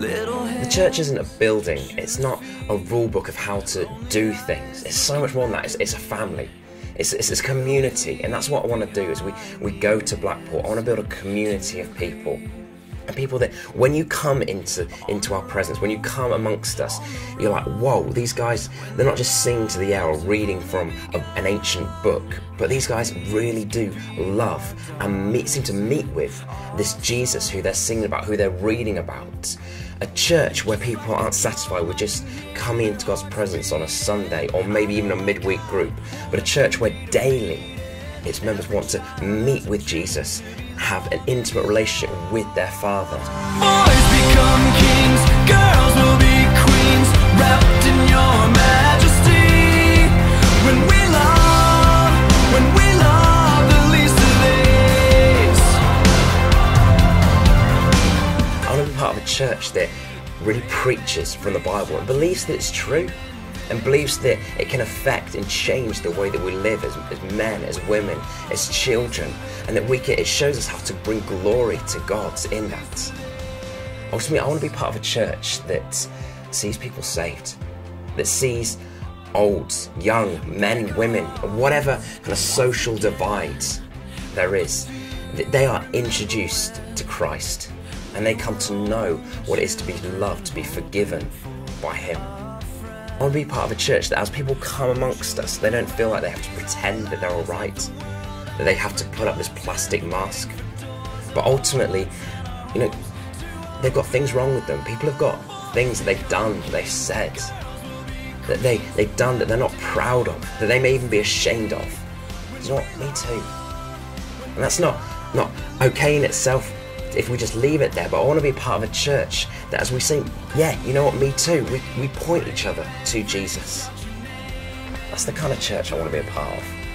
the church isn't a building, it's not a rule book of how to do things. It's so much more than that. It's, it's a family. It's, it's this community, and that's what I want to do. Is we, we go to Blackpool. I want to build a community of people people that when you come into into our presence when you come amongst us you're like whoa these guys they're not just singing to the air or reading from a, an ancient book but these guys really do love and meet, seem to meet with this jesus who they're singing about who they're reading about. A church where people aren't satisfied with just coming into god's presence on a sunday or maybe even a midweek group but a church where daily its members want to meet with jesus have an intimate relationship with their Father. Boys become kings, girls will be queens, wrapped in your majesty. When we love, when we love the least of these. I want to be part of a church that really preaches from the Bible and believes that it's true and believes that it can affect and change the way that we live as, as men, as women, as children, and that we can, it shows us how to bring glory to God in that. Ultimately, I want to be part of a church that sees people saved, that sees old, young, men, women, whatever kind of social divides there is, that they are introduced to Christ and they come to know what it is to be loved, to be forgiven by Him. I want to be part of a church that as people come amongst us, they don't feel like they have to pretend that they're alright, that they have to put up this plastic mask. But ultimately, you know, they've got things wrong with them. People have got things that they've done, that they've said, that they, they've done that they're not proud of, that they may even be ashamed of. It's not me too. And that's not, not okay in itself if we just leave it there. But I want to be part of a church that as we say, yeah, you know what, me too, we, we point each other to Jesus. That's the kind of church I want to be a part of.